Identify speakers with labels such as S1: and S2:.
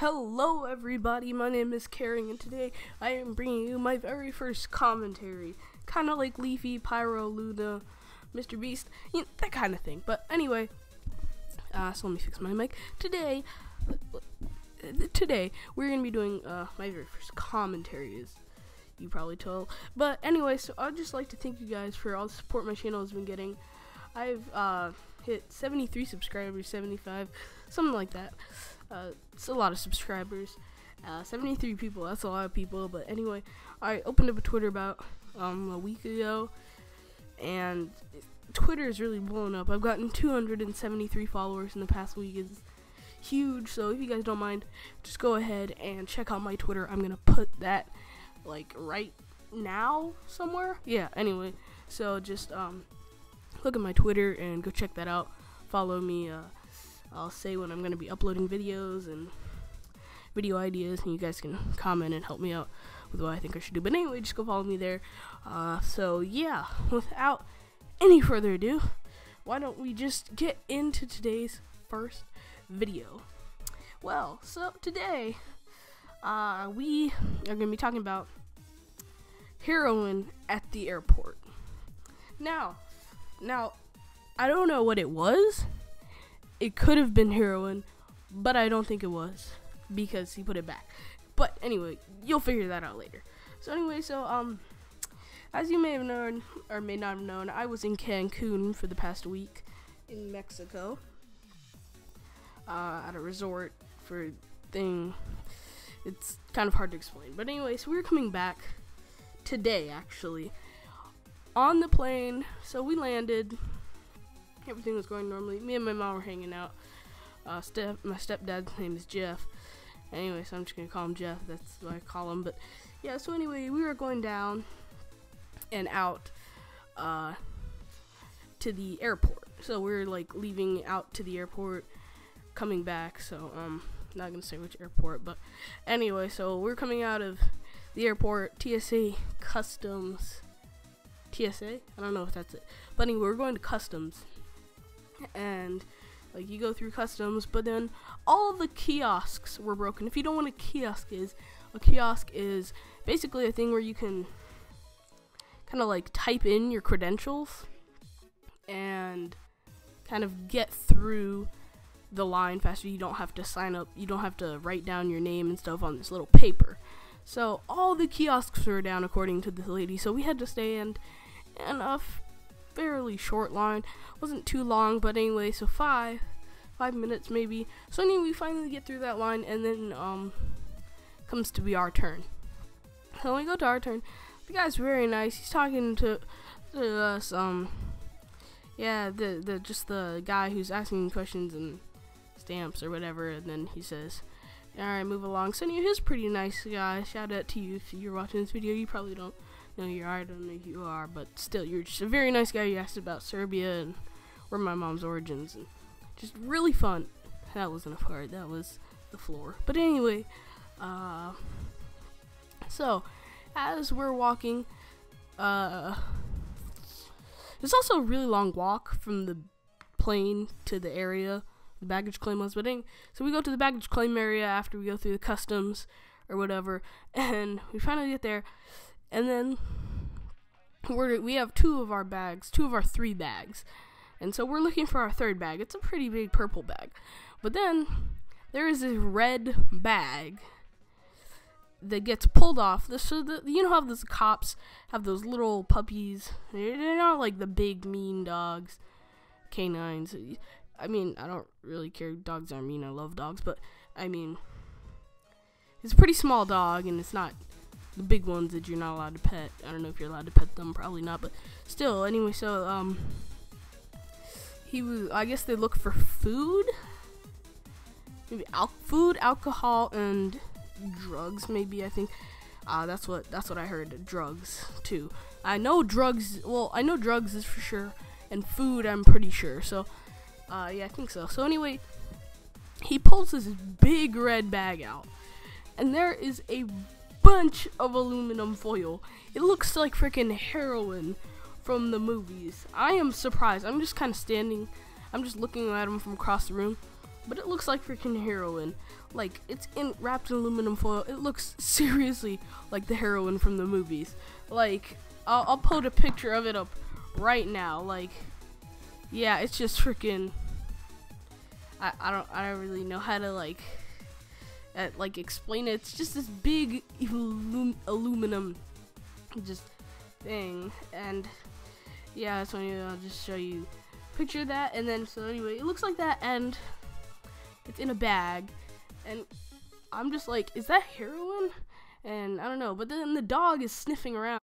S1: Hello, everybody. My name is Caring, and today I am bringing you my very first commentary. Kind of like Leafy, Pyro, Luna, Mr. Beast, you know, that kind of thing. But anyway, uh, so let me fix my mic. Today, today we're gonna be doing uh, my very first commentary, as you probably told. But anyway, so I'd just like to thank you guys for all the support my channel has been getting. I've uh, hit 73 subscribers, 75, something like that. Uh, it's a lot of subscribers. Uh, 73 people, that's a lot of people. But anyway, I opened up a Twitter about um, a week ago, and Twitter is really blown up. I've gotten 273 followers in the past week. It's huge. So if you guys don't mind, just go ahead and check out my Twitter. I'm gonna put that like right now somewhere. Yeah. Anyway, so just um, look at my Twitter and go check that out. Follow me. Uh, I'll say when I'm going to be uploading videos and video ideas, and you guys can comment and help me out with what I think I should do. But anyway, just go follow me there. Uh, so, yeah, without any further ado, why don't we just get into today's first video? Well, so today, uh, we are going to be talking about heroin at the airport. Now, now, I don't know what it was it could have been heroin, but I don't think it was because he put it back. But anyway, you'll figure that out later. So anyway, so um, as you may have known or may not have known, I was in Cancun for the past week in Mexico uh, at a resort for thing. It's kind of hard to explain, but anyway, so we were coming back today actually on the plane. So we landed everything was going normally. Me and my mom were hanging out. Uh, step, my stepdad's name is Jeff. Anyway, so I'm just gonna call him Jeff. That's what I call him. But yeah, so anyway, we were going down and out uh, to the airport. So we are like leaving out to the airport, coming back. So um, not gonna say which airport, but anyway, so we're coming out of the airport, TSA Customs. TSA? I don't know if that's it. But anyway, we're going to Customs and like you go through customs, but then all the kiosks were broken. If you don't what a kiosk is, a kiosk is basically a thing where you can kind of like type in your credentials and kind of get through the line faster. You don't have to sign up, you don't have to write down your name and stuff on this little paper. So all the kiosks were down according to the lady. So we had to stand a fairly short line. Wasn't too long, but anyway, so five, five minutes maybe. So anyway, we finally get through that line, and then um, comes to be our turn. So we go to our turn, the guy's very nice. He's talking to, to us. Um, yeah, the the just the guy who's asking questions and stamps or whatever, and then he says. Alright, move along. So anyway, he's pretty nice guy. Shout out to you if you're watching this video. You probably don't know you are. I don't know who you are, but still, you're just a very nice guy. You asked about Serbia and where my mom's origins, and just really fun. That wasn't a part. That was the floor. But anyway, uh, so as we're walking, uh, it's also a really long walk from the plane to the area the baggage claim was. But anyway, so we go to the baggage claim area after we go through the customs or whatever, and we finally get there, and then we're, we have two of our bags, two of our three bags. And so we're looking for our third bag. It's a pretty big purple bag. But then there is this red bag that gets pulled off. So the, you know how those cops have those little puppies? They're not like the big mean dogs, canines. I mean, I don't really care. Dogs are mean. I love dogs, but I mean, it's a pretty small dog, and it's not the big ones that you're not allowed to pet. I don't know if you're allowed to pet them, probably not, but still. Anyway, so um, he was. I guess they look for food, maybe al- food, alcohol, and drugs. Maybe I think. Uh, that's what that's what I heard. Drugs too. I know drugs. Well, I know drugs is for sure, and food I'm pretty sure. So, uh, yeah, I think so. So anyway, he pulls this big red bag out, and there is a bunch of aluminum foil. It looks like freaking heroin from the movies. I am surprised. I'm just kind of standing, I'm just looking at him from across the room. but it looks like freaking heroin. Like it's in wrapped in aluminum foil. It looks seriously like the heroin from the movies. Like I'll, I'll put a picture of it up right now. Like yeah, it's just freaking. I, I don't I don't really know how to like uh, like explain it. It's just this big alum- aluminum just thing. And yeah so I'll just show you picture that. And then so anyway it looks like that and it's in a bag. And I'm just like is that heroin? And I don't know. But then the dog is sniffing around